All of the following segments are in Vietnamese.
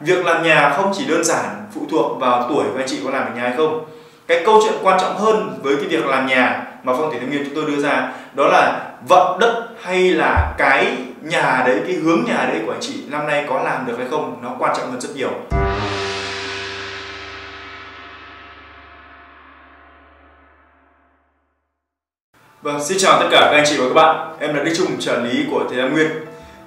Việc làm nhà không chỉ đơn giản phụ thuộc vào tuổi của anh chị có làm được nhà hay không. Cái câu chuyện quan trọng hơn với cái việc làm nhà mà phong thủy thái nguyên chúng tôi đưa ra đó là vận đất hay là cái nhà đấy, cái hướng nhà đấy của anh chị năm nay có làm được hay không nó quan trọng hơn rất nhiều. Vâng, xin chào tất cả các anh chị và các bạn. Em là Đức Trung, trợ lý của Thế Tam Nguyên.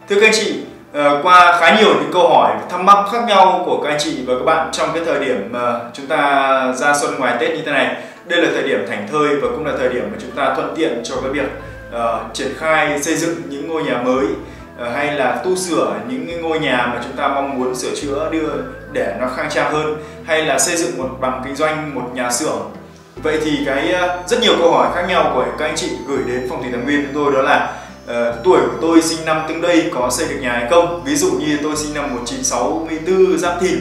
Thưa các anh chị, Ờ, qua khá nhiều những câu hỏi thắc mắc khác nhau của các anh chị và các bạn trong cái thời điểm mà chúng ta ra xuân ngoài Tết như thế này. Đây là thời điểm thành thơi và cũng là thời điểm mà chúng ta thuận tiện cho cái việc uh, triển khai xây dựng những ngôi nhà mới uh, hay là tu sửa những ngôi nhà mà chúng ta mong muốn sửa chữa đưa để nó khang trang hơn hay là xây dựng một bằng kinh doanh một nhà xưởng Vậy thì cái uh, rất nhiều câu hỏi khác nhau của các anh chị gửi đến phòng thủy tài nguyên chúng tôi đó là uh, tuổi của tôi sinh năm tương đây có xây được nhà hay không? Ví dụ như tôi sinh năm 1964 Giáp Thìn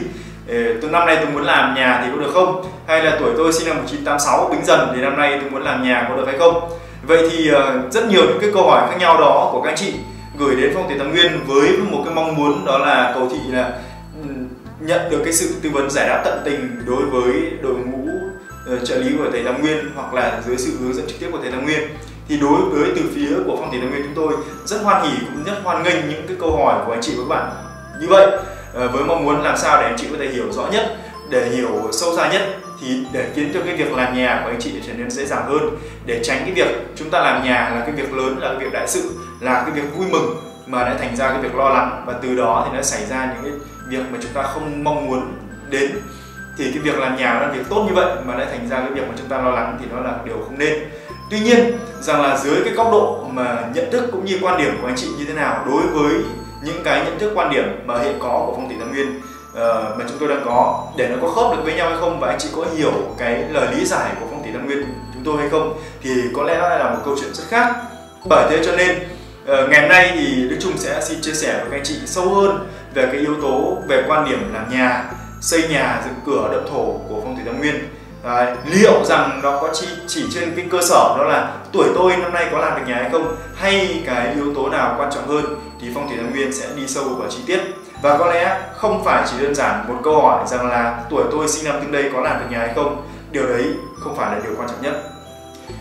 ờ, tôi năm nay tôi muốn làm nhà thì có được không? Hay là tuổi tôi sinh năm 1986 Bính Dần thì năm nay tôi muốn làm nhà có được hay không? Vậy thì ờ, rất nhiều những cái câu hỏi khác nhau đó của các anh chị gửi đến phong thủy tam nguyên với một cái mong muốn đó là cầu thị là ừ, nhận được cái sự tư vấn giải đáp tận tình đối với đội ngũ trợ lý của thầy Tam Nguyên hoặc là dưới sự hướng dẫn trực tiếp của thầy Tam Nguyên thì đối với từ phía của phong thủy Tam Nguyên chúng tôi, rất hoan hỉ cũng rất hoan nghênh những cái câu hỏi của anh chị và các bạn. Như vậy ờ, với mong muốn làm sao để anh chị có thể hiểu rõ nhất, để hiểu sâu xa nhất, thì để khiến cho cái việc làm nhà của anh chị trở nên dễ dàng hơn, để tránh cái việc chúng ta làm nhà là cái việc lớn, là cái việc đại sự, là cái việc vui mừng mà đã thành ra cái việc lo lắng. Và từ đó thì nó xảy ra những cái việc mà chúng ta không mong muốn đến. Thì cái việc làm nhà là việc tốt như vậy mà lại thành ra cái việc mà chúng ta lo lắng thì nó là điều không nên tuy nhiên rằng là dưới cái góc độ mà nhận thức cũng như quan điểm của anh chị như thế nào đối với những cái nhận thức quan điểm mà hiện có của phong thủy tam nguyên uh, mà chúng tôi đang có để nó có khớp được với nhau hay không và anh chị có hiểu cái lời lý giải của phong thủy tam nguyên chúng tôi hay không thì có lẽ là một câu chuyện rất khác. Bởi thế cho nên uh, ngày hôm nay thì đức trung sẽ xin chia sẻ với các anh chị sâu hơn về cái yếu tố về quan điểm làm nhà xây nhà dựng cửa đậm thổ của phong thủy tam nguyên à, liệu rằng nó có chỉ, chỉ trên cái cơ sở đó là tuổi tôi năm nay có làm được nhà hay không hay cái yếu tố nào quan trọng hơn thì phong thủy tam nguyên sẽ đi sâu vào chi tiết. Và có lẽ không phải chỉ đơn giản một câu hỏi rằng là tuổi tôi sinh năm tương đây có làm được nhà hay không. Điều đấy không phải là điều quan trọng nhất.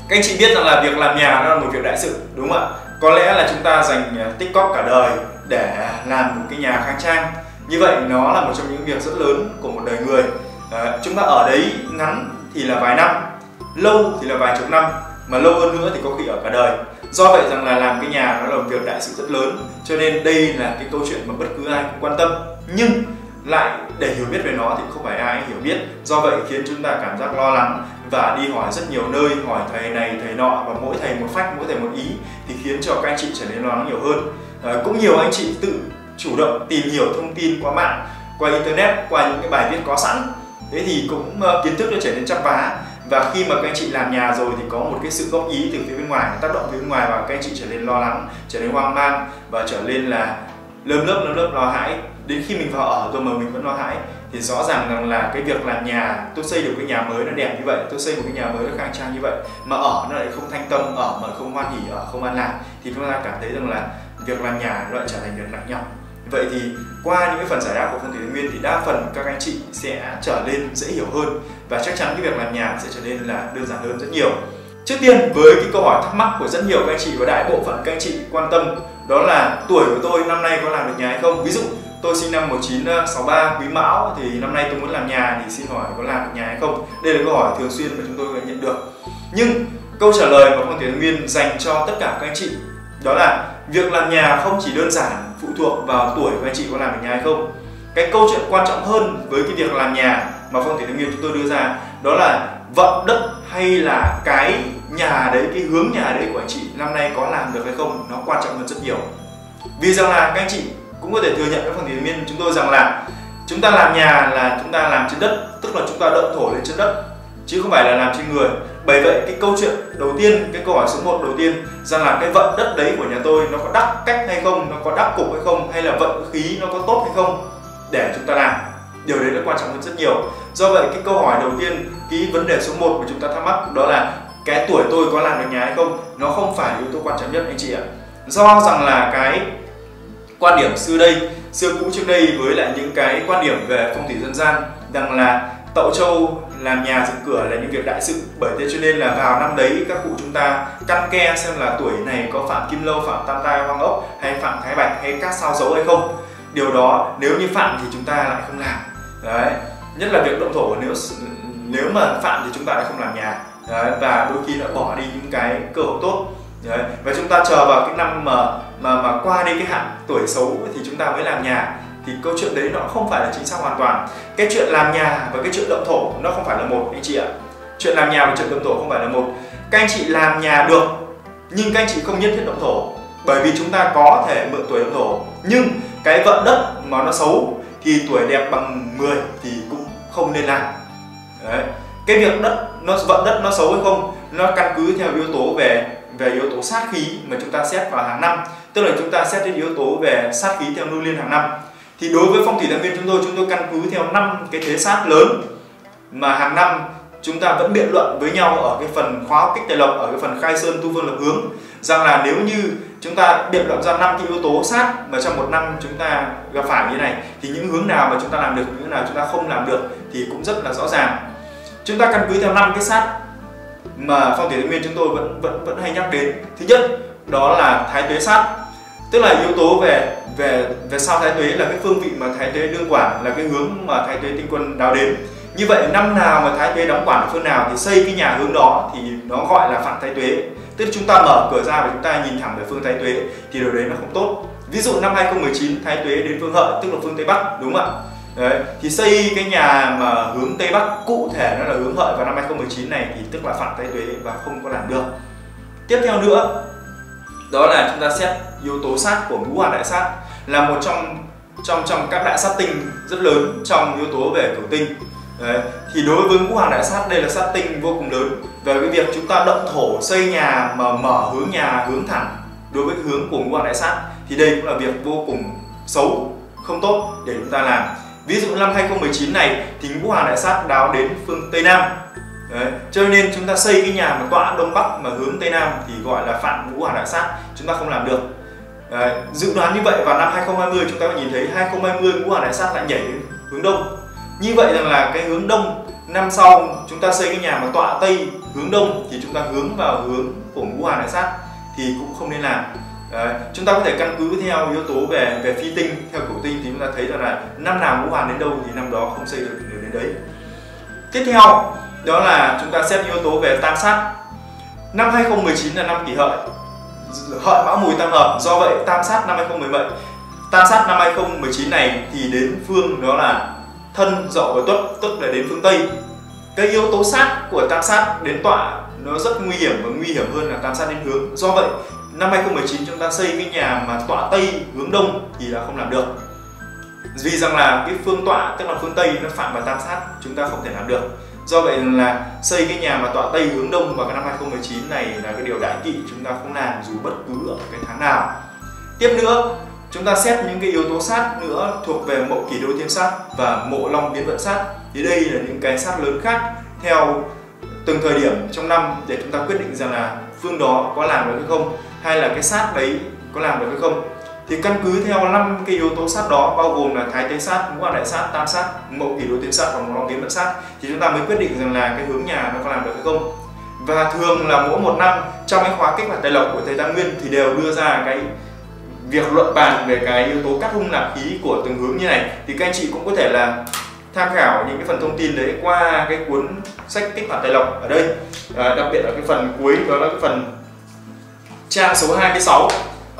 Các anh chị biết rằng là việc làm nhà nó là một việc đại sự đúng không ạ? Có lẽ là chúng ta dành à, tích cóp cả đời để làm một cái nhà khang trang. Như vậy nó là một trong những việc rất lớn của một đời người à, chúng ta ở đấy ngắn thì là vài năm lâu thì là vài chục năm mà lâu hơn nữa thì có khi ở cả đời. Do vậy rằng là làm cái nhà nó là một việc đại sự rất lớn cho nên đây là cái câu chuyện mà bất cứ ai cũng quan tâm. Nhưng lại để hiểu biết về nó thì không phải ai hiểu biết. Do vậy khiến chúng ta cảm giác lo lắng và đi hỏi rất nhiều nơi hỏi thầy này thầy nọ và mỗi thầy một phách mỗi thầy một ý thì khiến cho các anh chị trở nên lo lắng nhiều hơn. À, cũng nhiều anh chị tự chủ động tìm hiểu thông tin qua mạng qua internet qua những cái bài viết có sẵn thế thì cũng ờ, kiến thức nó trở nên chắp vá và khi mà các anh chị làm nhà rồi thì có một cái sự góp ý từ phía bên ngoài, tác động từ bên ngoài và các anh chị trở nên lo lắng, trở nên hoang mang và trở nên là lớp lớp lớp lớp lo hãi. Đến khi mình vào ở rồi mà mình vẫn lo hãi thì rõ ràng rằng là cái việc làm nhà, tôi xây được cái nhà mới nó đẹp như vậy, tôi xây một cái nhà mới nó khang trang như vậy mà ở nó lại không thanh tâm ở mà không hoan hỉ, ở không an lạc thì chúng ta cảm thấy rằng là việc làm nhà nó lại trở thành việc nặng nhọc. Vậy thì qua những cái phần giải đáp của phong thủy nguyên thì đa phần các anh chị sẽ trở nên dễ hiểu hơn và chắc chắn cái việc làm nhà sẽ trở nên là đơn giản hơn rất nhiều. Trước tiên, với cái câu hỏi thắc mắc của rất nhiều các anh chị và đại bộ phận các anh chị quan tâm, đó là tuổi của tôi năm nay có làm được nhà hay không? Ví dụ, tôi sinh năm 1963 Quý Mão, thì năm nay tôi muốn làm nhà thì xin hỏi có làm được nhà hay không? Đây là câu hỏi thường xuyên mà chúng tôi nhận được. Nhưng câu trả lời mà phong thủy nguyên dành cho tất cả các anh chị, đó là việc làm nhà không chỉ đơn giản phụ thuộc vào tuổi của anh chị có làm ở nhà hay không. Cái câu chuyện quan trọng hơn với cái việc làm nhà mà phong thủy thái nghiệp chúng tôi đưa ra đó là vận đất hay là cái nhà đấy, cái hướng nhà đấy của anh chị năm nay có làm được hay không, nó quan trọng hơn rất nhiều. Vì rằng là các anh chị cũng có thể thừa nhận với phong thủy thái viên chúng tôi rằng là chúng ta làm nhà là chúng ta làm trên đất, tức là chúng ta động thổ lên trên đất, chứ không phải là làm trên người bởi vậy, cái câu chuyện đầu tiên, cái câu hỏi số 1 đầu tiên, rằng là cái vận đất đấy của nhà tôi nó có đắc cách hay không, nó có đắc cục hay không, hay là vận khí nó có tốt hay không, để chúng ta làm. Điều đấy nó quan trọng hơn rất nhiều. Do vậy, cái câu hỏi đầu tiên, cái vấn đề số 1 của chúng ta thắc mắc đó là cái tuổi tôi có làm được nhà hay không? Nó không phải yếu tố quan trọng nhất, anh chị ạ. Do rằng là cái quan điểm xưa đây, xưa cũ trước đây với lại những cái quan điểm về phong thủy dân gian, rằng là tậu châu làm nhà dựng cửa là những việc đại sự. Bởi thế cho nên là vào năm đấy các cụ chúng ta căn ke xem là tuổi này có phạm kim lâu phạm tam tai hoang ốc hay phạm thái bạch hay các sao xấu hay không. Điều đó nếu như phạm thì chúng ta lại không làm. Đấy nhất là việc động thổ nếu nếu mà phạm thì chúng ta lại không làm nhà. Đấy, và đôi khi đã bỏ đi những cái cơ hội tốt. Đấy. và chúng ta chờ vào cái năm mà mà mà qua đi cái hạn tuổi xấu thì chúng ta mới làm nhà thì câu chuyện đấy nó không phải là chính xác hoàn toàn. Cái chuyện làm nhà và cái chuyện động thổ nó không phải là một, anh chị ạ. Chuyện làm nhà và chuyện động thổ không phải là một. Các anh chị làm nhà được, nhưng các anh chị không nhất thiết động thổ. Bởi vì chúng ta có thể mượn tuổi động thổ, nhưng cái vận đất mà nó xấu thì tuổi đẹp bằng 10 thì cũng không nên làm. Đấy. Cái việc đất nó, vận đất nó xấu hay không, nó căn cứ theo yếu tố về về yếu tố sát khí mà chúng ta xét vào hàng năm. Tức là chúng ta xét đến yếu tố về sát khí theo lưu liên hàng năm thì đối với phong thủy tài viên chúng tôi chúng tôi căn cứ theo năm cái thế sát lớn mà hàng năm chúng ta vẫn biện luận với nhau ở cái phần khóa học kích tài lộc, ở cái phần khai sơn tu phương lập hướng, rằng là nếu như chúng ta biện luận ra năm cái yếu tố sát mà trong một năm chúng ta gặp phải như này, thì những hướng nào mà chúng ta làm được, những nào chúng ta không làm được thì cũng rất là rõ ràng. Chúng ta căn cứ theo năm cái sát mà phong thủy tài viên chúng tôi vẫn vẫn vẫn hay nhắc đến. Thứ nhất, đó là thái tuế sát, tức là yếu tố về về về sau thái tuế là cái phương vị mà thái tuế đương quản là cái hướng mà thái tuế tinh quân đào đến. Như vậy năm nào mà thái tuế đóng quản ở phương nào thì xây cái nhà hướng đó thì nó gọi là phạm thái tuế. Tức là chúng ta mở cửa ra và chúng ta nhìn thẳng về phương thái tuế thì điều đấy nó không tốt. Ví dụ năm 2019 thái tuế đến phương hợi tức là phương tây bắc đúng không ạ? Đấy, thì xây cái nhà mà hướng Tây Bắc cụ thể nó là hướng hợi vào năm 2019 này thì tức là phạm thái tuế và không có làm được. Tiếp theo nữa đó là chúng ta xét yếu tố sát của ngũ hành đại sát là một trong trong trong các đại sát tinh rất lớn trong yếu tố về cửu tinh Đấy. thì đối với ngũ hoàng đại sát, đây là sát tinh vô cùng lớn về cái việc chúng ta động thổ, xây nhà mà mở hướng nhà hướng thẳng đối với hướng của ngũ hoàng đại sát, thì đây cũng là việc vô cùng xấu, không tốt để chúng ta làm ví dụ năm 2019 này, thì ngũ hoàng đại sát đáo đến phương tây nam Đấy. cho nên chúng ta xây cái nhà mà tọa đông bắc mà hướng tây nam thì gọi là phạm ngũ hoàng đại sát, chúng ta không làm được Đấy. dự đoán như vậy vào năm 2020 chúng ta có nhìn thấy 2020 ngũ hành đại sát lại nhảy đến hướng đông như vậy rằng là cái hướng đông năm sau chúng ta xây cái nhà mà tọa tây hướng đông thì chúng ta hướng vào hướng của ngũ hành đại sát thì cũng không nên làm Đấy. chúng ta có thể căn cứ theo yếu tố về về phi tinh, theo cổ tinh thì chúng ta thấy rằng là năm nào ngũ hành đến đâu thì năm đó không xây được đến đấy tiếp theo, đó là chúng ta xét yếu tố về tam sát năm 2019 là năm kỷ hợi hợi mão mùi tam hợp. Do vậy, tam sát năm 2017 tam sát năm 2019 này thì đến phương đó là thân, dậu và tuất. Tức là đến phương tây. Cái yếu tố sát của tam sát đến tọa nó rất nguy hiểm và nguy hiểm hơn là tam sát đến hướng. Do vậy, năm 2019 chúng ta xây cái nhà mà tọa tây hướng đông thì là không làm được. Vì rằng là cái phương tọa, tức là phương tây, nó phạm vào tam sát, chúng ta không thể làm được do vậy là xây cái nhà mà tọa tây hướng đông vào cái năm 2019 này là cái điều đại kỵ chúng ta không làm dù bất cứ ở cái tháng nào. Tiếp nữa, chúng ta xét những cái yếu tố sát nữa thuộc về mộ kỷ đô thiên sát và mộ long biến vận sát. Thì đây là những cái sát lớn khác theo từng thời điểm trong năm để chúng ta quyết định rằng là phương đó có làm được hay không, hay là cái sát đấy có làm được hay không thì căn cứ theo năm cái yếu tố sát đó bao gồm là thái tế sát ngũ hành đại sát tam sát mậu kỷ đối thiên sát và mậu long tiến vận sát thì chúng ta mới quyết định rằng là cái hướng nhà nó có làm được hay không. Và thường là mỗi một năm trong cái khóa kích hoạt tài lộc của thầy tam nguyên thì đều đưa ra cái việc luận bàn về cái yếu tố cắt hung nạp khí của từng hướng như này. Thì các anh chị cũng có thể là tham khảo những cái phần thông tin đấy qua cái cuốn sách kích hoạt tài lộc ở đây. À, đặc biệt ở cái phần cuối đó là cái phần trang số 26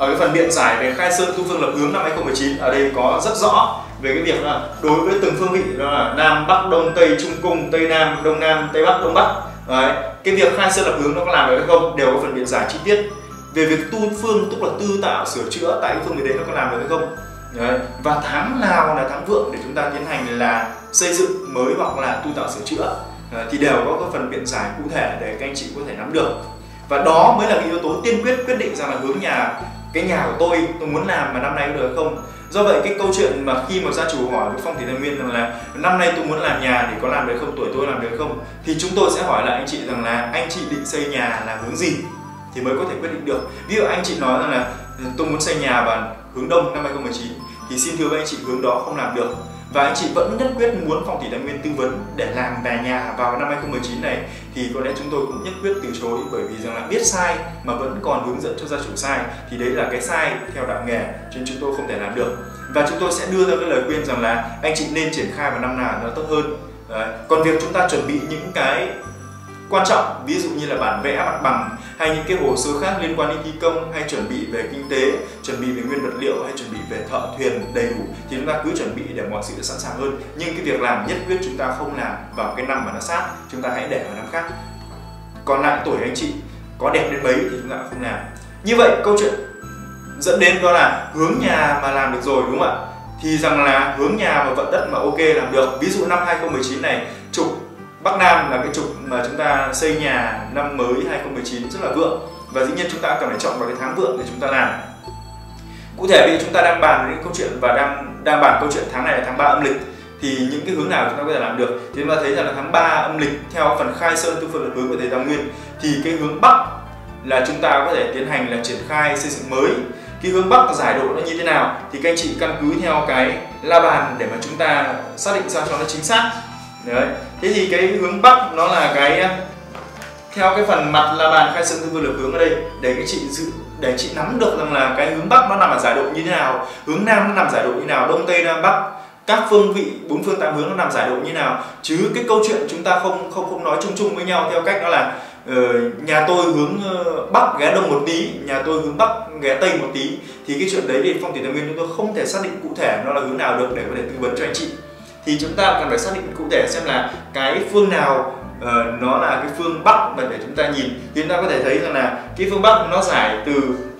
ở cái phần biện giải về khai sơn tu phương lập hướng năm 2019 ở đây có rất rõ về cái việc là đối với từng phương vị, đó là nam bắc đông tây trung cung, tây nam đông nam, tây bắc đông bắc đấy, cái việc khai sơn lập hướng nó có làm được hay không đều có phần biện giải chi tiết về việc tu phương tức là tư tạo sửa chữa tại cái phương vị đấy nó có làm được hay không đấy. và tháng nào là tháng vượng để chúng ta tiến hành là xây dựng mới hoặc là tu tạo sửa chữa Đấy. thì đều có cái phần biện giải cụ thể để các anh chị có thể nắm được và đó mới là cái yếu tố tiên quyết quyết định rằng là hướng nhà cái nhà của tôi tôi muốn làm mà năm nay có được không? Do vậy cái câu chuyện mà khi mà gia chủ hỏi với phong thủy tài nguyên rằng là, năm nay tôi muốn làm nhà thì có làm được không? Tuổi tôi làm được không? Thì chúng tôi sẽ hỏi lại anh chị rằng là, anh chị định xây nhà là hướng gì? Thì mới có thể quyết định được. Ví dụ anh chị nói rằng là, tôi muốn xây nhà và hướng đông năm 2019 thì xin thưa với anh chị, hướng đó không làm được và anh chị vẫn nhất quyết muốn phòng thủy tài nguyên tư vấn để làm về nhà vào năm 2019 này, thì có lẽ chúng tôi cũng nhất quyết từ chối, bởi vì rằng là biết sai mà vẫn còn hướng dẫn cho gia chủ sai, thì đấy là cái sai theo đạo nghề, cho nên chúng tôi không thể làm được và chúng tôi sẽ đưa ra cái lời khuyên rằng là anh chị nên triển khai vào năm nào nó tốt hơn đấy. còn việc chúng ta chuẩn bị những cái quan trọng, ví dụ như là bản vẽ mặt bằng hay những cái hồ sơ khác liên quan đến thi công hay chuẩn bị về kinh tế, chuẩn bị về nguyên vật liệu hay chuẩn bị về thợ thuyền đầy đủ thì chúng ta cứ chuẩn bị để mọi sự sẵn sàng hơn. Nhưng cái việc làm nhất quyết chúng ta không làm vào cái năm mà nó sát, chúng ta hãy để vào năm khác. Còn lại tuổi anh chị, có đẹp đến mấy thì chúng ta không làm. Như vậy câu chuyện dẫn đến đó là hướng nhà mà làm được rồi, đúng không ạ? Thì rằng là hướng nhà mà vận đất mà ok làm được, ví dụ năm 2019 này, trục Bắc Nam là cái trục mà chúng ta xây nhà năm mới 2019 rất là vượng. Và dĩ nhiên chúng ta cần phải chọn vào cái tháng vượng để chúng ta làm. Cụ thể bây giờ chúng ta đang bàn đến câu chuyện và đang đang bàn câu chuyện tháng này là tháng 3 âm lịch. Thì những cái hướng nào chúng ta có thể làm được? Thì chúng ta thấy rằng là tháng 3 âm lịch theo phần khai sơn tư phương hướng của thầy Tam Nguyên. Thì cái hướng bắc là chúng ta có thể tiến hành là triển khai xây dựng mới. Cái hướng bắc giải độ nó như thế nào? Thì các anh chị căn cứ theo cái la bàn để mà chúng ta xác định sao cho nó chính xác đấy. Thế thì cái hướng bắc nó là cái ờ, theo cái phần mặt la bàn khai sơn tư phương được hướng ở đây. Để cái chị dự để chị nắm được rằng là cái hướng bắc nó nằm ở giải độ như thế nào hướng nam nó nằm giải độ như nào đông tây nam bắc các phương vị bốn phương tám hướng nó nằm giải độ như nào. Chứ cái câu chuyện chúng ta không không không nói chung chung với nhau theo cách đó là uh, nhà tôi hướng uh, bắc ghé đông một tí nhà tôi hướng bắc ghé tây một tí. Thì cái chuyện đấy thì phong thủy tài nguyên chúng tôi không thể xác định cụ thể nó là hướng nào được để có thể tư vấn cho anh chị thì chúng ta cần phải xác định cụ thể xem là cái phương nào uh, nó là cái phương bắc mà để chúng ta nhìn. Thì chúng ta có thể thấy rằng là cái phương bắc nó giải từ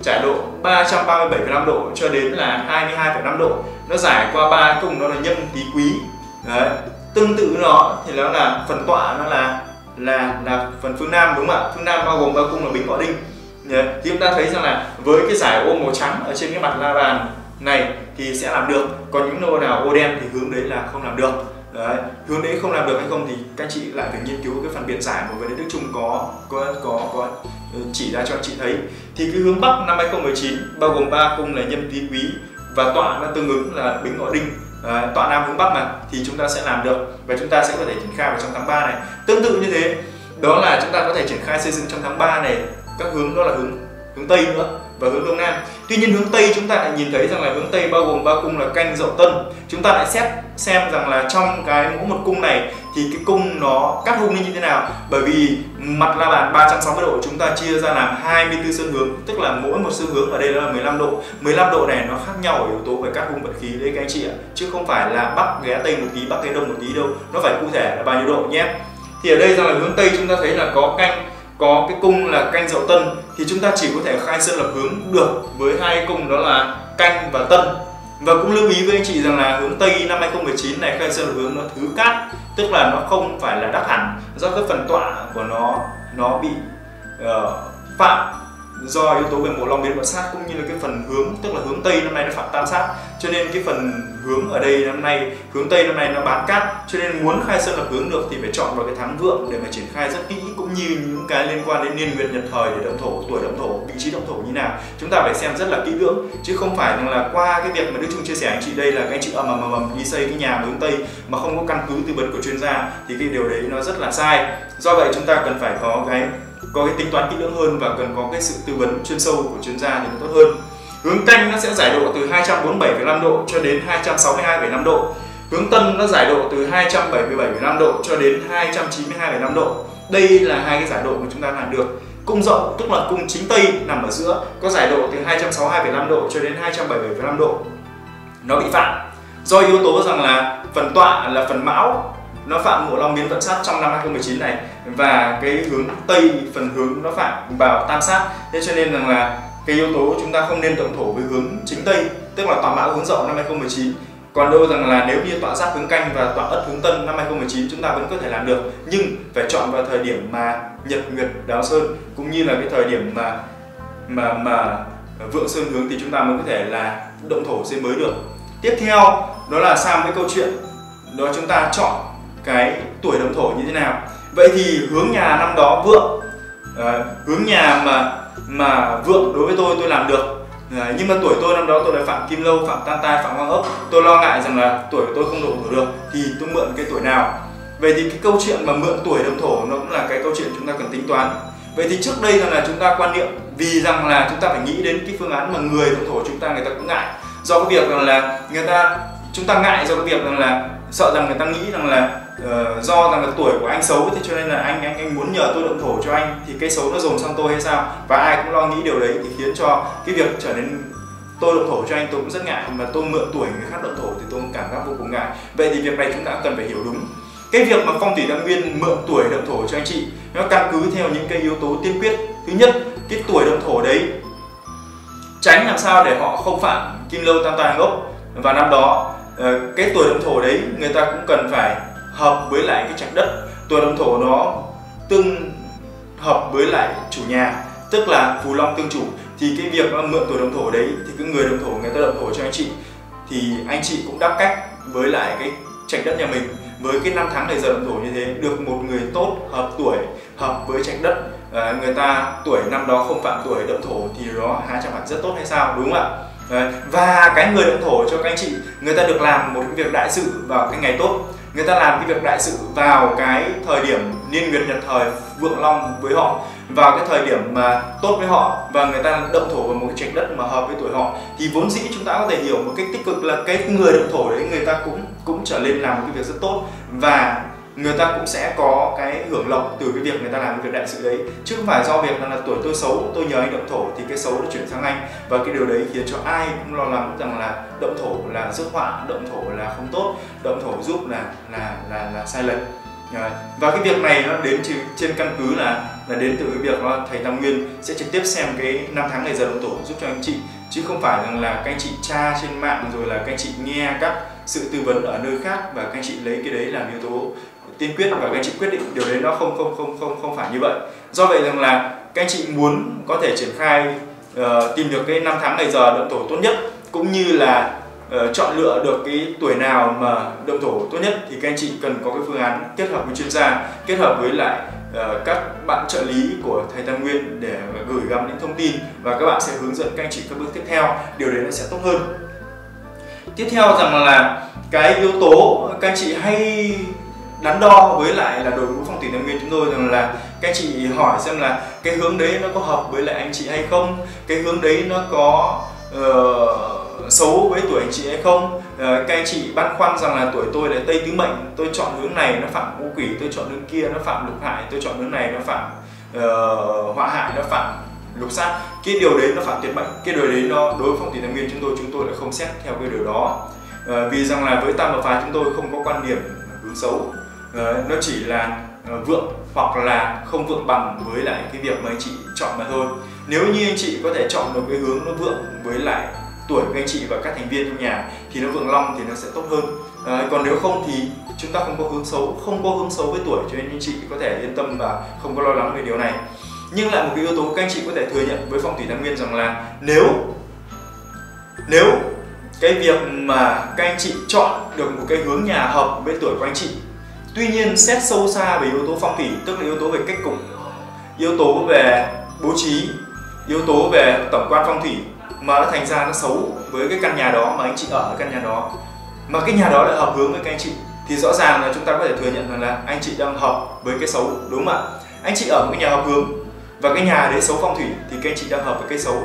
trải độ 337,5 độ cho đến là 22,5 độ. Nó giải qua ba cung đó là nhâm tý quý. Đấy. tương tự nó thì nó là phần tọa nó là là là phần phương nam đúng không ạ? Phương nam bao gồm ba cung là bính ngọ đinh. Đấy. thì chúng ta thấy rằng là với cái giải ô màu trắng ở trên cái mặt la bàn này thì sẽ làm được. Còn những nô nào ô đen thì hướng đấy là không làm được. Đấy hướng đấy không làm được hay không thì các chị lại phải nghiên cứu cái phần biện giải mà vấn đề đức trung có có có có ờ, chỉ ra cho chị thấy. Thì cái hướng bắc năm 2019 bao gồm ba cung là nhâm tý quý và tọa nó tương ứng là bính ngọ đinh. À, tọa nam hướng bắc mà thì chúng ta sẽ làm được và chúng ta sẽ có thể triển khai vào trong tháng 3 này. Tương tự như thế đó là chúng ta có thể triển khai xây dựng trong tháng 3 này các hướng đó là hướng hướng tây nữa và hướng đông nam. Tuy nhiên hướng tây chúng ta lại nhìn thấy rằng là hướng tây bao gồm ba cung là canh, dậu, tân. Chúng ta lại xét xem rằng là trong cái mỗi một cung này thì cái cung nó cắt hung như thế nào. Bởi vì mặt la bàn 360 độ chúng ta chia ra làm 24 sơn hướng, tức là mỗi một sơn hướng ở đây là 15 độ. 15 độ này nó khác nhau ở yếu tố về cắt hung vận khí đấy, các anh chị ạ. Chứ không phải là bắc ghé tây một tí, bắc ghé đông một tí đâu. Nó phải cụ thể là bao nhiêu độ nhé. Thì ở đây rằng là hướng tây chúng ta thấy là có canh có cái cung là canh dậu tân thì chúng ta chỉ có thể khai sơn lập hướng được với hai cung đó là canh và tân. Và cũng lưu ý với anh chị rằng là hướng tây năm 2019 này khai sơn lập hướng nó thứ cát tức là nó không phải là đắc hẳn do cái phần tọa của nó nó bị uh, phạm do yếu tố về mộ long biến quan sát cũng như là cái phần hướng, tức là hướng tây năm nay nó phạm tam sát. Cho nên cái phần hướng ở đây năm nay, hướng tây năm nay nó bán cát. Cho nên muốn khai sơn lập hướng được thì phải chọn vào cái tháng vượng để mà triển khai rất kỹ, cũng như những cái liên quan đến niên nguyệt nhật thời để động thổ, tuổi động thổ, vị trí động thổ như nào. Chúng ta phải xem rất là kỹ lưỡng, chứ không phải rằng là qua cái việc mà đức trung chia sẻ anh chị đây là cái anh chị ầm ầm ầm, đi xây cái nhà hướng tây mà không có căn cứ tư vấn của chuyên gia, thì cái điều đấy nó rất là sai. Do vậy chúng ta cần phải có cái có cái tính toán kỹ lưỡng hơn và cần có cái sự tư vấn chuyên sâu của chuyên gia thì nó tốt hơn. Hướng canh nó sẽ giải độ từ 247,5 độ cho đến 262,5 độ. Hướng tân nó giải độ từ 277,5 độ cho đến 292,5 độ. Đây là hai cái giải độ mà chúng ta làm được. Cung rộng tức là cung chính tây nằm ở giữa có giải độ từ 262,5 độ cho đến 277,5 độ. Nó bị phạm do yếu tố rằng là phần tọa là phần mão nó phạm ngũ long biến vận sát trong năm 2019 này và cái hướng tây, phần hướng nó phạm vào tam sát. Thế cho nên rằng là cái yếu tố chúng ta không nên động thổ với hướng chính tây, tức là tọa mão hướng dậu năm 2019 còn đâu rằng là nếu như tọa giáp hướng canh và tọa ất hướng tân năm 2019 chúng ta vẫn có thể làm được, nhưng phải chọn vào thời điểm mà nhật nguyệt đáo sơn cũng như là cái thời điểm mà mà mà vượng sơn hướng thì chúng ta mới có thể là động thổ xây mới được. Tiếp theo, đó là sang cái câu chuyện, đó chúng ta chọn cái tuổi đồng thổ như thế nào. Vậy thì hướng nhà năm đó vượng à, hướng nhà mà mà vượng đối với tôi tôi làm được. À, nhưng mà tuổi tôi năm đó tôi là phạm kim lâu phạm tan tai phạm hoang ốc tôi lo ngại rằng là tuổi tôi không độ thổ được thì tôi mượn cái tuổi nào. Vậy thì cái câu chuyện mà mượn tuổi đồng thổ nó cũng là cái câu chuyện chúng ta cần tính toán. Vậy thì trước đây rằng là chúng ta quan niệm vì rằng là chúng ta phải nghĩ đến cái phương án mà người đồng thổ chúng ta người ta cũng ngại. Do cái việc rằng là người ta chúng ta ngại do cái việc rằng là sợ rằng người ta nghĩ rằng là uh, do rằng là tuổi của anh xấu thì cho nên là anh anh anh muốn nhờ tôi động thổ cho anh thì cái xấu nó dồn sang tôi hay sao? Và ai cũng lo nghĩ điều đấy thì khiến cho cái việc trở nên tôi động thổ cho anh tôi cũng rất ngại. Mà tôi mượn tuổi người khác động thổ thì tôi cũng cảm giác vô cùng ngại. Vậy thì việc này chúng ta cần phải hiểu đúng. Cái việc mà phong thủy tam nguyên mượn tuổi động thổ cho anh chị nó căn cứ theo những cái yếu tố tiên quyết. Thứ nhất cái tuổi động thổ đấy tránh làm sao để họ không phạm kim lâu tam tài gốc. Và năm đó Ờ, cái tuổi động thổ đấy người ta cũng cần phải hợp với lại cái trạch đất. Tuổi động thổ nó tương hợp với lại chủ nhà tức là phù long tương chủ. Thì cái việc mà mượn tuổi đồng thổ đấy thì cái người đồng thổ người ta động thổ cho anh chị. Thì anh chị cũng đắc cách với lại cái trạch đất nhà mình. Với cái năm tháng thời giờ động thổ như thế được một người tốt hợp tuổi hợp với trạch đất. À, người ta tuổi năm đó không phạm tuổi động thổ thì nó há chẳng phải rất tốt hay sao đúng không ạ? Vâng, và cái người động thổ cho các anh chị, người ta được làm một cái việc đại sự vào cái ngày tốt. Người ta làm cái việc đại sự vào cái thời điểm niên nguyệt nhật thời vượng long với họ, vào cái thời điểm mà tốt với họ, và người ta động thổ vào một cái trạch đất mà hợp với tuổi họ. Thì vốn dĩ chúng ta có thể hiểu một cách tích cực là cái người động thổ đấy, người ta cũng cũng trở lên làm một cái việc rất tốt. Và người ta cũng sẽ có cái hưởng lộc từ cái việc người ta làm cái việc đại sự đấy. Chứ không phải do việc là, là tuổi tôi xấu tôi nhờ anh động thổ thì cái xấu nó chuyển sang anh. Và cái điều đấy khiến cho ai cũng lo lắng rằng là động thổ là rước họa động thổ là không tốt động thổ giúp là là là là sai lệch. Và cái việc này nó đến trên căn cứ là là đến từ cái việc là thầy Tam Nguyên sẽ trực tiếp xem cái năm tháng ngày giờ động thổ giúp cho anh chị. Chứ không phải rằng là các anh chị tra trên mạng rồi là các anh chị nghe các sự tư vấn ở nơi khác và các anh chị lấy cái đấy làm yếu tố tiên quyết và các anh chị quyết định điều đấy nó không không không không không phải như vậy. Do vậy rằng là các anh chị muốn có thể triển khai uh, tìm được cái năm tháng ngày giờ động thổ tốt nhất cũng như là uh, chọn lựa được cái tuổi nào mà động thổ tốt nhất thì các anh chị cần có cái phương án kết hợp với chuyên gia kết hợp với lại uh, các bạn trợ lý của thầy Tam Nguyên để gửi gắm những thông tin và các bạn sẽ hướng dẫn các anh chị các bước tiếp theo. Điều đấy nó sẽ tốt hơn. Tiếp theo rằng là cái yếu tố các anh chị hay đắn đo với lại là đội ngũ phong thủy tài nguyên chúng tôi rằng là các chị hỏi xem là cái hướng đấy nó có hợp với lại anh chị hay không cái hướng đấy nó có uh, xấu với tuổi anh chị hay không. Uh, các anh chị băn khoăn rằng là tuổi tôi là tây tứ mệnh tôi chọn hướng này nó phạm ngũ quỷ tôi chọn hướng kia nó phạm lục hại tôi chọn hướng này nó phạm uh, họa hại nó phạm lục sát. Cái điều đấy nó phạm tuyệt mệnh cái điều đấy nó đối với phong thủy tài nguyên chúng tôi chúng tôi lại không xét theo cái điều đó. Uh, vì rằng là với tam hợp phái chúng tôi không có quan điểm hướng xấu. Ờ, nó chỉ là ờ, vượng hoặc là không vượng bằng với lại cái việc mà anh chị chọn mà thôi. Nếu như anh chị có thể chọn được cái hướng nó vượng với lại tuổi của anh chị và các thành viên trong nhà thì nó vượng long thì nó sẽ tốt hơn. À, còn nếu không thì chúng ta không có hướng xấu không có hướng xấu với tuổi cho nên anh chị có thể yên tâm và không có lo lắng về điều này. Nhưng lại một cái yếu tố các anh chị có thể thừa nhận với phong thủy tam nguyên rằng là nếu nếu cái việc mà các anh chị chọn được một cái hướng nhà hợp với tuổi của anh chị Tuy nhiên xét sâu xa về yếu tố phong thủy tức là yếu tố về cách cục, yếu tố về bố trí, yếu tố về tổng quan phong thủy mà nó thành ra nó xấu với cái căn nhà đó mà anh chị ở cái căn nhà đó. Mà cái nhà đó lại hợp hướng với các anh chị thì rõ ràng là chúng ta có thể thừa nhận rằng là anh chị đang hợp với cái xấu đúng không ạ? Anh chị ở một cái nhà hợp hướng và cái nhà đấy xấu phong thủy thì các anh chị đang hợp với cái xấu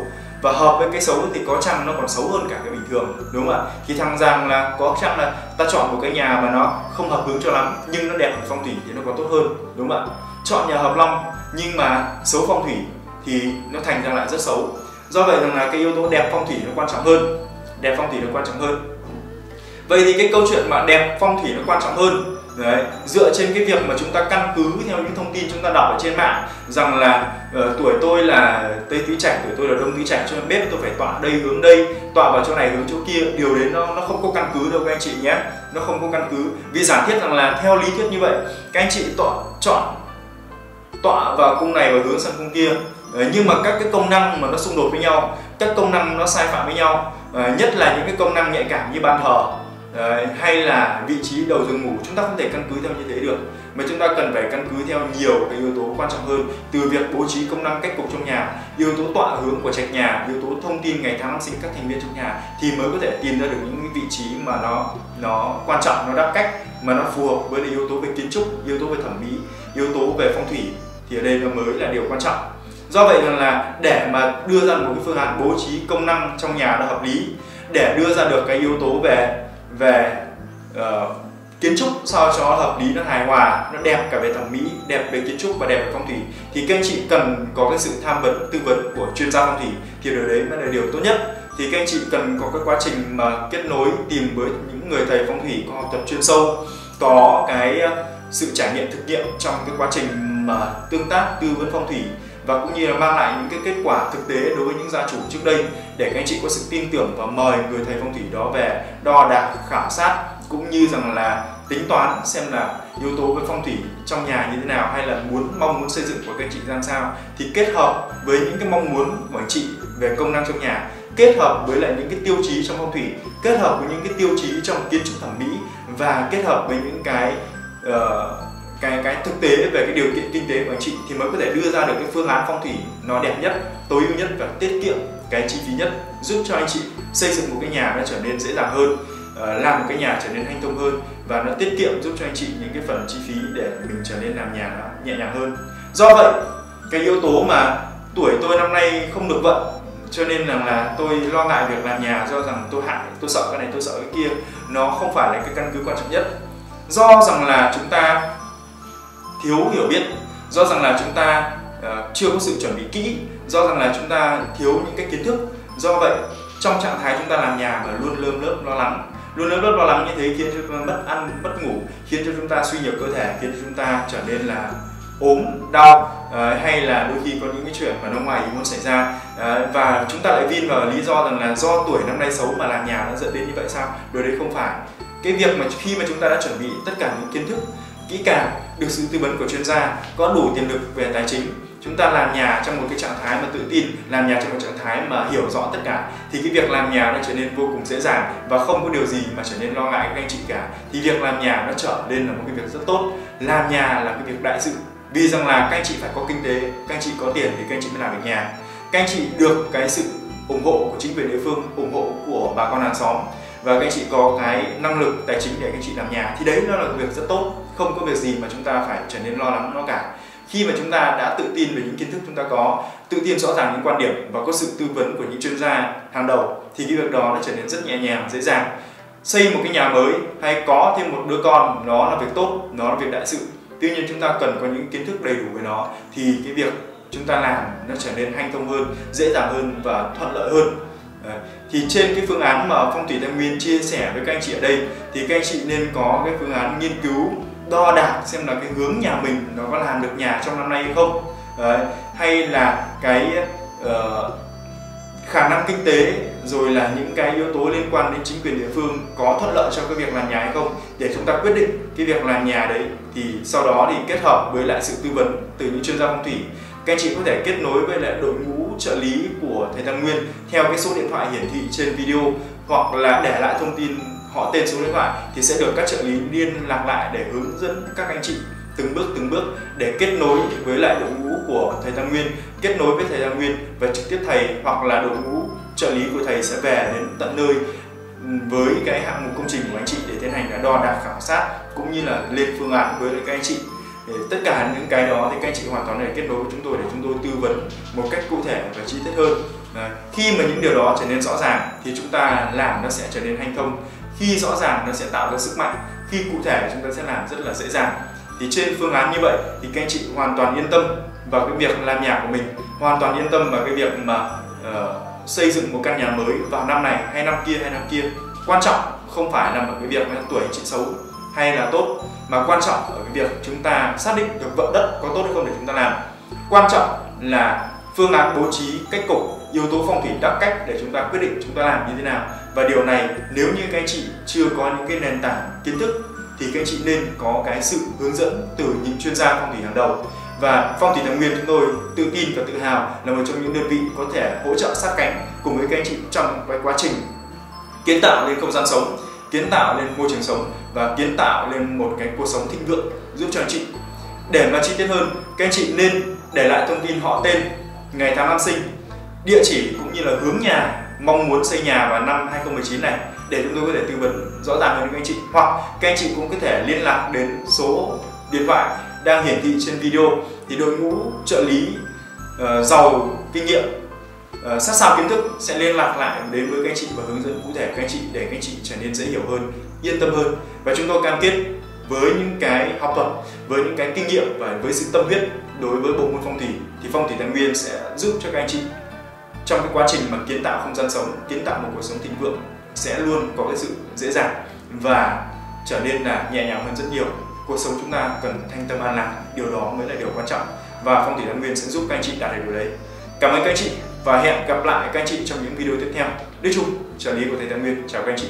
và hợp với cái xấu thì có chăng nó còn xấu hơn cả cái bình thường, đúng không ạ? Thì thằng rằng là có chăng là ta chọn một cái nhà mà nó không hợp hướng cho lắm, nhưng nó đẹp về phong thủy thì nó còn tốt hơn, đúng không ạ? Chọn nhà hợp long, nhưng mà xấu phong thủy thì nó thành ra lại rất xấu. Do vậy rằng là cái yếu tố đẹp phong thủy nó quan trọng hơn, đẹp phong thủy nó quan trọng hơn. Vậy thì cái câu chuyện mà đẹp phong thủy nó quan trọng hơn Đấy, dựa trên cái việc mà chúng ta căn cứ theo những thông tin chúng ta đọc ở trên mạng rằng là uh, tuổi tôi là tây tứ trạch tuổi tôi là đông tứ trạch cho nên bếp tôi phải tọa đây hướng đây tọa vào chỗ này hướng chỗ kia. Điều đấy nó nó không có căn cứ đâu các anh chị nhé. Nó không có căn cứ. Vì giả thiết rằng là theo lý thuyết như vậy các anh chị tọa chọn tọa vào cung này và hướng sang cung kia. Uh, nhưng mà các cái công năng mà nó xung đột với nhau các công năng nó sai phạm với nhau uh, nhất là những cái công năng nhạy cảm như ban thờ. Đấy, hay là vị trí đầu giường ngủ chúng ta không thể căn cứ theo như thế được. Mà chúng ta cần phải căn cứ theo nhiều cái yếu tố quan trọng hơn từ việc bố trí công năng cách cục trong nhà yếu tố tọa hướng của trạch nhà yếu tố thông tin ngày tháng năm sinh các thành viên trong nhà thì mới có thể tìm ra được những vị trí mà nó nó quan trọng nó đáp cách mà nó phù hợp với yếu tố về kiến trúc yếu tố về thẩm mỹ yếu tố về phong thủy thì ở đây nó mới là điều quan trọng. Do vậy rằng là để mà đưa ra một cái phương án bố trí công năng trong nhà nó hợp lý. Để đưa ra được cái yếu tố về về uh, kiến trúc sao cho hợp lý nó hài hòa nó đẹp cả về thẩm mỹ đẹp về kiến trúc và đẹp về phong thủy. Thì các anh chị cần có cái sự tham vấn tư vấn của chuyên gia phong thủy thì điều đấy mới là điều tốt nhất. Thì các anh chị cần có cái quá trình mà kết nối tìm với những người thầy phong thủy có học tập chuyên sâu có cái ờ, sự trải nghiệm thực nghiệm trong cái quá trình mà tương tác tư vấn phong thủy và cũng như là mang lại những cái kết quả thực tế đối với những gia chủ trước đây để các anh chị có sự tin tưởng và mời người thầy phong thủy đó về đo đạc khảo sát cũng như rằng là tính toán xem là yếu tố về phong thủy trong nhà như thế nào hay là muốn mong muốn xây dựng của các anh chị ra sao. Thì kết hợp với những cái mong muốn của anh chị về công năng trong nhà kết hợp với lại những cái tiêu chí trong phong thủy kết hợp với những cái tiêu chí trong kiến trúc thẩm mỹ và kết hợp với những cái uh, cái cái thực tế về cái điều kiện kinh tế của anh chị thì mới có thể đưa ra được cái phương án phong thủy nó đẹp nhất, tối ưu nhất và tiết kiệm cái chi phí nhất, giúp cho anh chị xây dựng một cái nhà nó trở nên dễ dàng hơn ờ, làm một cái nhà trở nên hanh thông hơn và nó tiết kiệm giúp cho anh chị những cái phần chi phí để mình trở nên làm nhà nó nhẹ nhàng hơn. Do vậy, cái yếu tố mà tuổi tôi năm nay không được vận, cho nên rằng là tôi lo ngại việc làm nhà, do rằng tôi hại, tôi sợ cái này, tôi sợ cái kia, nó không phải là cái căn cứ quan trọng nhất. Do rằng là chúng ta thiếu hiểu biết. Do rằng là chúng ta uh, chưa có sự chuẩn bị kỹ do rằng là chúng ta thiếu những cái kiến thức. Do vậy trong trạng thái chúng ta làm nhà mà luôn lơm lớp lo lắng. Luôn lơm lớp lo lắng như thế khiến cho chúng ta mất ăn mất ngủ khiến cho chúng ta suy nhược cơ thể khiến cho chúng ta trở nên là ốm đau uh, hay là đôi khi có những cái chuyện mà nó ngoài ý muốn xảy ra. Uh, và chúng ta lại vin vào lý do rằng là do tuổi năm nay xấu mà làm nhà nó dẫn đến như vậy sao? Điều đấy không phải. Cái việc mà khi mà chúng ta đã chuẩn bị tất cả những kiến thức kỹ càng, được sự tư vấn của chuyên gia, có đủ tiềm lực về tài chính. Chúng ta làm nhà trong một cái trạng thái mà tự tin, làm nhà trong một trạng thái mà hiểu rõ tất cả, thì cái việc làm nhà nó trở nên vô cùng dễ dàng và không có điều gì mà trở nên lo ngại các anh chị cả. Thì việc làm nhà nó trở nên là một cái việc rất tốt. Làm nhà là cái việc đại sự. Vì rằng là các anh chị phải có kinh tế, các anh chị có tiền thì các anh chị mới làm được nhà. Các anh chị được cái sự ủng hộ của chính quyền địa phương, ủng hộ của bà con hàng xóm và các anh chị có cái năng lực tài chính để các anh chị làm nhà, thì đấy nó là việc rất tốt không có việc gì mà chúng ta phải trở nên lo lắng nó cả. Khi mà chúng ta đã tự tin về những kiến thức chúng ta có, tự tin rõ ràng những quan điểm và có sự tư vấn của những chuyên gia hàng đầu, thì cái việc đó nó trở nên rất nhẹ nhàng, dễ dàng. Xây một cái nhà mới hay có thêm một đứa con, nó là việc tốt, nó là việc đại sự. Tuy nhiên chúng ta cần có những kiến thức đầy đủ về nó, thì cái việc chúng ta làm nó trở nên hanh thông hơn, dễ dàng hơn và thuận lợi hơn. Thì trên cái phương án mà phong thủy tây nguyên chia sẻ với các anh chị ở đây, thì các anh chị nên có cái phương án nghiên cứu đo đạc xem là cái hướng nhà mình nó có làm được nhà trong năm nay hay không Đấy. hay là cái uh, khả năng kinh tế rồi là những cái yếu tố liên quan đến chính quyền địa phương có thuận lợi cho cái việc làm nhà hay không để chúng ta quyết định cái việc làm nhà đấy thì sau đó thì kết hợp với lại sự tư vấn từ những chuyên gia phong thủy các anh chị có thể kết nối với lại đội ngũ trợ lý của thầy Tăng Nguyên theo cái số điện thoại hiển thị trên video hoặc là để lại thông tin họ tên số điện thoại thì sẽ được các trợ lý liên lạc lại để hướng dẫn các anh chị từng bước từng bước để kết nối với lại đội ngũ của thầy Tam Nguyên, kết nối với thầy Tam Nguyên và trực tiếp thầy hoặc là đội ngũ trợ lý của thầy sẽ về đến tận nơi với cái hạng mục công trình của anh chị để tiến hành đo đạc, khảo sát cũng như là lên phương án với lại các anh chị để tất cả những cái đó thì các anh chị hoàn toàn để kết nối với chúng tôi để chúng tôi tư vấn một cách cụ thể và chi tiết hơn Đấy. khi mà những điều đó trở nên rõ ràng thì chúng ta làm nó sẽ trở nên hanh thông khi rõ ràng nó sẽ tạo ra sức mạnh khi cụ thể chúng ta sẽ làm rất là dễ dàng. Thì trên phương án như vậy thì các anh chị hoàn toàn yên tâm vào cái việc làm nhà của mình hoàn toàn yên tâm vào cái việc mà uh, xây dựng một căn nhà mới vào năm này hay năm kia hay năm kia. Quan trọng không phải nằm ở cái việc là tuổi chị xấu hay là tốt mà quan trọng ở cái việc chúng ta xác định được vận đất có tốt hay không để chúng ta làm. Quan trọng là phương án bố trí cách cục yếu tố phong thủy đắc cách để chúng ta quyết định chúng ta làm như thế nào và điều này, nếu như các anh chị chưa có những cái nền tảng kiến thức, thì các anh chị nên có cái sự hướng dẫn từ những chuyên gia phong thủy hàng đầu. Và phong thủy thái nguyên chúng tôi tự tin và tự hào là một trong những đơn vị có thể hỗ trợ sát cánh cùng với các anh chị trong cái quá trình kiến tạo lên không gian sống, kiến tạo lên môi trường sống và kiến tạo lên một cái cuộc sống thịnh vượng giúp cho anh chị. Để mà chi tiết hơn, các anh chị nên để lại thông tin họ tên, ngày tháng năm sinh, địa chỉ cũng như là hướng nhà mong muốn xây nhà vào năm 2019 này để chúng tôi có thể tư vấn rõ ràng hơn các anh chị. Hoặc các anh chị cũng có thể liên lạc đến số điện thoại đang hiển thị trên video thì đội ngũ trợ lý uh, giàu kinh nghiệm uh, sát sao kiến thức sẽ liên lạc lại đến với các anh chị và hướng dẫn cụ thể các anh chị để các anh chị trở nên dễ hiểu hơn yên tâm hơn. Và chúng tôi cam kết với những cái học thuật với những cái kinh nghiệm và với sự tâm huyết đối với bộ môn phong thủy thì phong thủy thái nguyên sẽ giúp cho các anh chị trong cái quá trình mà kiến tạo không gian sống, kiến tạo một cuộc sống thịnh vượng, sẽ luôn có cái sự dễ dàng và trở nên là nhẹ nhàng hơn rất nhiều. Cuộc sống chúng ta cần thanh tâm an lạc, điều đó mới là điều quan trọng. Và phong thủy thái nguyên sẽ giúp các anh chị đạt được điều đấy. Cảm ơn các anh chị và hẹn gặp lại các anh chị trong những video tiếp theo. Đức trung, trợ lý của thầy thái nguyên. Chào các anh chị.